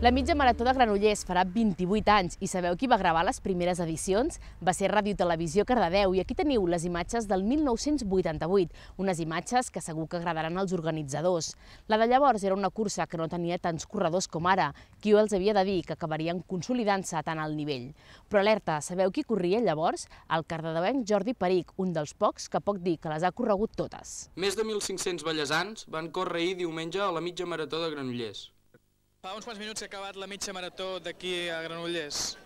La mitja marató de Granollers farà 28 anys i sabeu qui va gravar les primeres edicions? Va ser Ràdio Televisió Cardedeu i aquí teniu les imatges del 1988, unes imatges que segur que agradaran als organitzadors. La de llavors era una cursa que no tenia tants corredors com ara, qui els havia de dir que acabarien consolidant-se tant al nivell. Però alerta, sabeu qui corria llavors? El cardedeuenc Jordi Peric, un dels pocs que pot dir que les ha corregut totes. Més de 1.500 ballesans van córrer ahir diumenge a la mitja marató de Granollers. Fa uns quants minuts que ha acabat la mitja marató d'aquí a Granollers.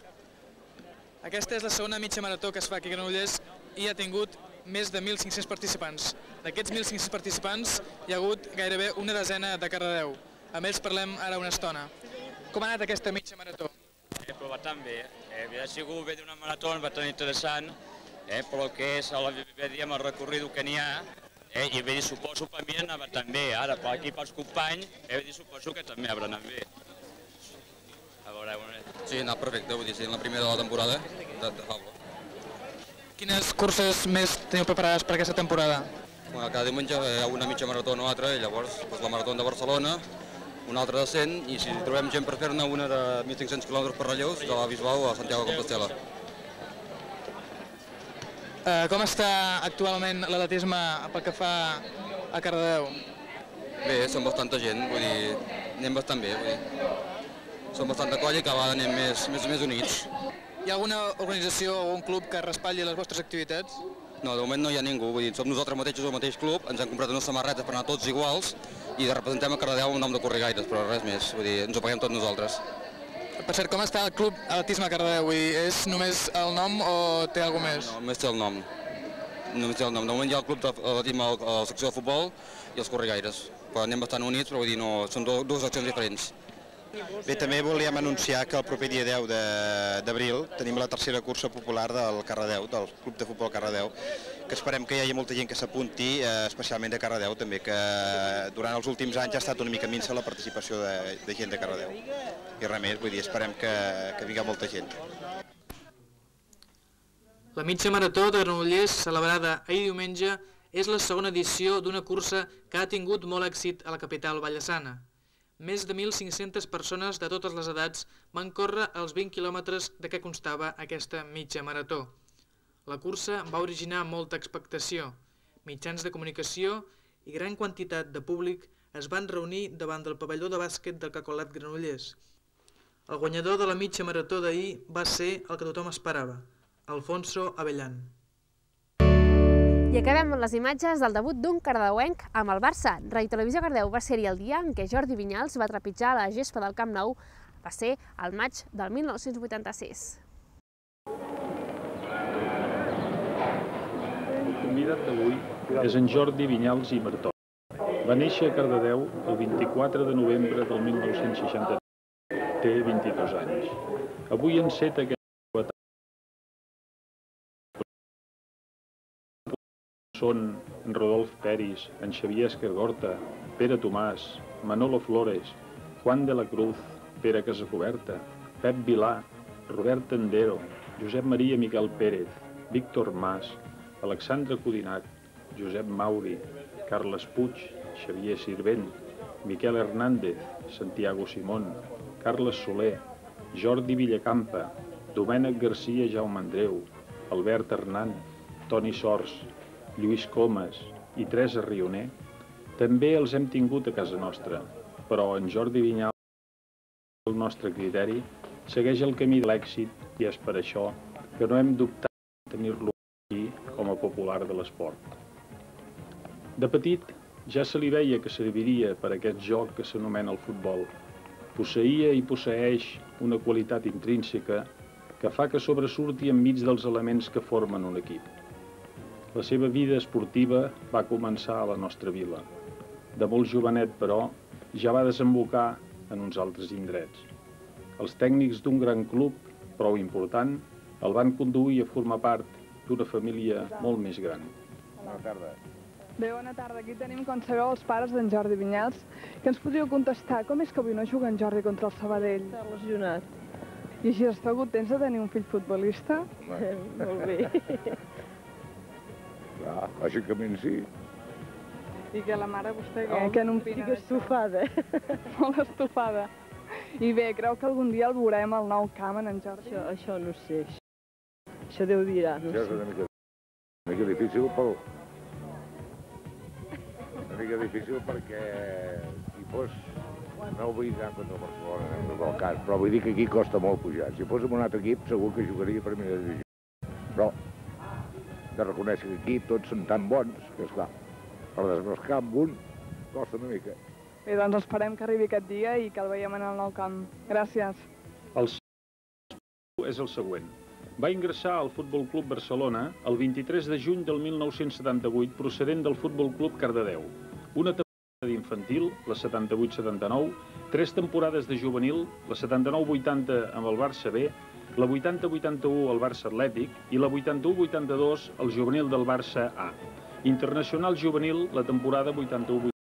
Aquesta és la segona mitja marató que es fa aquí a Granollers i ha tingut més de 1.500 participants. D'aquests 1.500 participants hi ha hagut gairebé una desena de Cardedeu. Amb ells parlem ara una estona. Com ha anat aquesta mitja marató? Eh, però bastant bé. Eh, havia sigut bé d'una marató bastant interessant, eh, però que és el, el recorrido que n'hi ha, Eh, I vull dir, suposo per mi anava també, ara per aquí pels companys, eh, dir, suposo que també haurà anat bé. A veure, bueno. Sí, ha anat perfecte, vull dir, sí, en la primera de la temporada de, de Pablo. Quines curses més teniu preparades per aquesta temporada? Bueno, cada diumenge hi ha una mitja marató o una altra, i llavors doncs, la marató de Barcelona, una altra de 100, i si trobem gent per fer-ne una de 1.500 km per relleus, de la Bisbal a Santiago de Compostela. Uh, com està actualment l'atletisme pel que fa a Cardedeu? Bé, som bastanta gent, vull dir, anem bastant bé, vull dir. Som bastanta colla i cada vegada anem més, més, més units. Hi ha alguna organització o un club que respalli les vostres activitats? No, de moment no hi ha ningú, vull dir, som nosaltres mateixos el mateix club, ens han comprat unes samarretes per anar tots iguals i representem a Cardedeu amb nom de corrigaires, però res més, vull dir, ens ho paguem tots nosaltres. Per cert, com està el club Atletisme Cardedeu? Dir, és només el nom o té alguna més? No, només té el nom. Només té el nom. De moment hi ha el club d'atletisme a la secció de futbol i els corrigaires. Però anem bastant units, però vull dir, no, són dues accions diferents. Bé, també volíem anunciar que el proper dia 10 d'abril tenim la tercera cursa popular del Carradeu, del Club de Futbol Carradeu, que esperem que hi hagi molta gent que s'apunti, eh, especialment de Carradeu, també que durant els últims anys ha estat una mica minsa la participació de, de gent de Carradeu. I res més, vull dir, esperem que, que vinga molta gent. La mitja marató de Granollers, celebrada ahir diumenge, és la segona edició d'una cursa que ha tingut molt èxit a la capital ballesana. Més de 1.500 persones de totes les edats van córrer els 20 quilòmetres de què constava aquesta mitja marató. La cursa va originar molta expectació. Mitjans de comunicació i gran quantitat de públic es van reunir davant del pavelló de bàsquet del Cacolat Granollers. El guanyador de la mitja marató d'ahir va ser el que tothom esperava, Alfonso Avellán. I acabem amb les imatges del debut d'un cardeuenc amb el Barça. Ràdio Televisió Cardeu va ser-hi el dia en què Jordi Vinyals va trepitjar la gespa del Camp Nou. Va ser el maig del 1986. El convidat d'avui és en Jordi Vinyals i Martó. Va néixer a Cardedeu el 24 de novembre del 1963. Té 22 anys. Avui enceta aquest són en Rodolf Peris, en Xavier Esquergorta, Pere Tomàs, Manolo Flores, Juan de la Cruz, Pere Casacoberta, Pep Vilà, Robert Tendero, Josep Maria Miquel Pérez, Víctor Mas, Alexandre Codinac, Josep Mauri, Carles Puig, Xavier Sirvent, Miquel Hernández, Santiago Simón, Carles Soler, Jordi Villacampa, Domènec Garcia Jaume Andreu, Albert Hernán, Toni Sors, Lluís Comas i Teresa Rioner, també els hem tingut a casa nostra, però en Jordi Vinyal, el nostre criteri, segueix el camí de l'èxit i és per això que no hem dubtat en tenir-lo aquí com a popular de l'esport. De petit ja se li veia que serviria per aquest joc que s'anomena el futbol. Posseïa i posseeix una qualitat intrínseca que fa que sobresurti enmig dels elements que formen un equip. La seva vida esportiva va començar a la nostra vila. De molt jovenet, però, ja va desembocar en uns altres indrets. Els tècnics d'un gran club, prou important, el van conduir a formar part d'una família molt més gran. Bona tarda. Bé, bona tarda. Aquí tenim, com sabeu, els pares d'en Jordi Vinyals, que ens podríeu contestar com és que avui no juga en Jordi contra el Sabadell? Està lesionat. I així està contents de tenir un fill futbolista? Molt bé. Lògicament sí. I que la mare vostè, que, Home, que n'opina estic estufada. Molt estufada. I bé, creu que algun dia el veurem al nou camp en en Jordi? Això, això no sé. Això, això Déu dirà, no Això és sé. una mica, una mica difícil pel... Una mica difícil perquè si fos... No vull anar contra el Barcelona, no és el cas, però vull dir que aquí costa molt pujar. Si fos en un altre equip segur que jugaria a primera divisió. Però de reconèixer que aquí tots són tan bons que, esclar, per desbroscar amb un costa una mica. Bé, doncs esperem que arribi aquest dia i que el veiem en el nou camp. Gràcies. El seu és el següent. Va ingressar al Futbol Club Barcelona el 23 de juny del 1978 procedent del Futbol Club Cardedeu. Una temporada d'infantil, la 78-79, tres temporades de juvenil, la 79-80 amb el Barça B, la 80-81 al Barça Atlètic i la 81-82 al juvenil del Barça A. Internacional juvenil, la temporada 81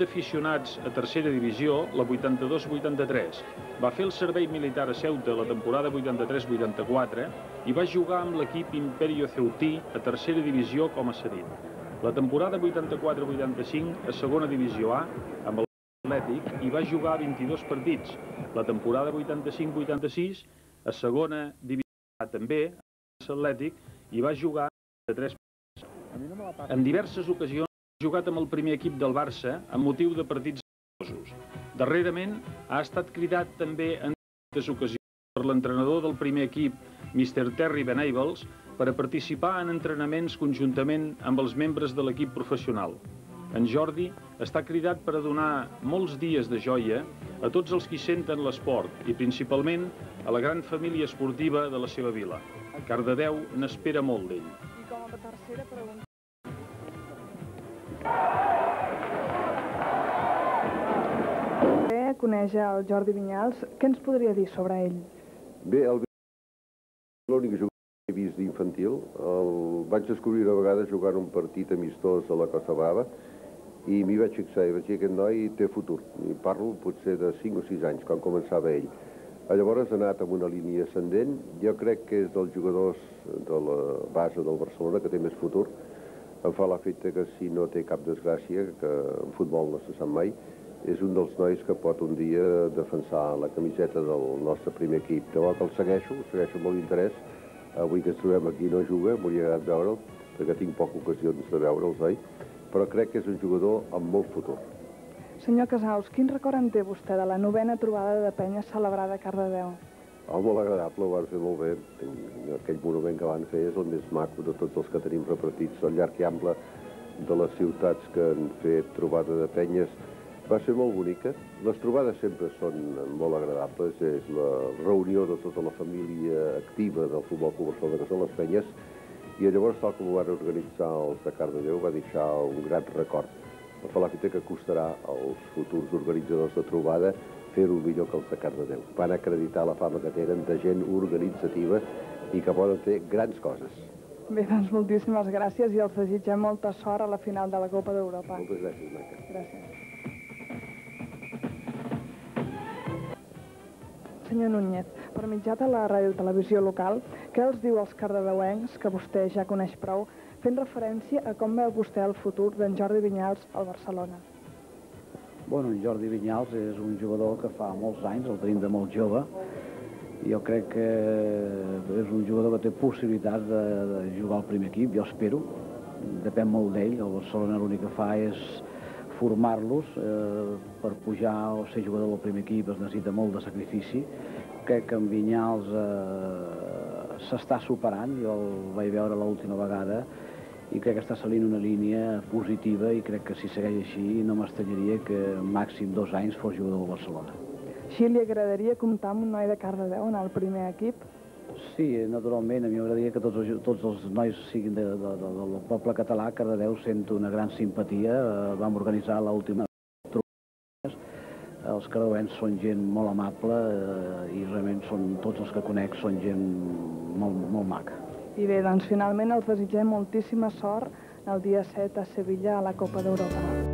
d'aficionats a tercera divisió, la 82-83. Va fer el servei militar a Ceuta la temporada 83-84 i va jugar amb l'equip Imperio Ceutí a tercera divisió com a cedit. La temporada 84-85 a segona divisió A amb el Atlètic i va jugar 22 partits. La temporada 85-86 a segona divisió també a l'Atlètic i va jugar 3 partits. En diverses ocasions ha jugat amb el primer equip del Barça amb motiu de partits amistosos. Darrerament ha estat cridat també en diverses ocasions per l'entrenador del primer equip, Mr. Terry Benables, per a participar en entrenaments conjuntament amb els membres de l'equip professional. En Jordi està cridat per a donar molts dies de joia a tots els qui senten l'esport i principalment a la gran família esportiva de la seva vila. Cardedeu n'espera molt d'ell. I com a tercera pregunta... Bé, coneix el Jordi Vinyals. Què ens podria dir sobre ell? Bé, el l'únic jugador que he vist d'infantil. El vaig descobrir una vegada jugant un partit amistós a la Costa Brava i m'hi vaig fixar i vaig dir aquest noi té futur. I parlo potser de 5 o 6 anys, quan començava ell. Llavors ha anat amb una línia ascendent. Jo crec que és dels jugadors de la base del Barcelona que té més futur. Em fa l'efecte que si no té cap desgràcia, que en futbol no se sap mai, és un dels nois que pot un dia defensar la camiseta del nostre primer equip. De que el segueixo, el segueixo amb molt interès. Avui que ens trobem aquí no juga, m'hauria agradat veure'l, perquè tinc poques ocasions de veure'ls, oi? Però crec que és un jugador amb molt futur. Senyor Casaus, quin record en té vostè de la novena trobada de penya celebrada a Cardedeu? Oh, molt agradable, ho van fer molt bé. Aquell monument que van fer és el més maco de tots els que tenim repartits al llarg i ample de les ciutats que han fet trobada de penyes. Va ser molt bonica. Les trobades sempre són molt agradables. És la reunió de tota la família activa del Futbol Club Barcelona, que són les penyes. I llavors, tal com ho van organitzar els de Cardedeu, va deixar un gran record. La fita que costarà als futurs organitzadors de trobada fer-ho millor que els de Cardedeu. Van acreditar la fama que tenen de gent organitzativa i que poden fer grans coses. Bé, doncs moltíssimes gràcies i els desitgem molta sort a la final de la Copa d'Europa. Moltes gràcies, Blanca. Gràcies. Senyor Núñez, per mitjà de la ràdio televisió local, què els diu als cardedeuencs, que vostè ja coneix prou, fent referència a com veu vostè el futur d'en Jordi Vinyals al Barcelona? Bueno, en Jordi Vinyals és un jugador que fa molts anys, el tenim de molt jove, jo crec que és un jugador que té possibilitats de, de jugar al primer equip, jo espero, depèn molt d'ell, el Barcelona l'únic que fa és formar-los eh, per pujar o ser jugador del primer equip es necessita molt de sacrifici. Crec que en Vinyals eh, s'està superant, jo el vaig veure l'última vegada i crec que està salint una línia positiva i crec que si segueix així no m'estranyaria que màxim dos anys fos jugador del Barcelona. Així li agradaria comptar amb un noi de Cardedeu en el primer equip? Sí, naturalment, a mi m'agradaria que tots els, tots els nois siguin de, de, de, del poble català, Cardedeu sent una gran simpatia, eh, vam organitzar l'última trobada, els cardeuens són gent molt amable eh, i realment són, tots els que conec són gent molt, molt maca. I bé, doncs finalment els desitgem moltíssima sort el dia 7 a Sevilla a la Copa d'Europa.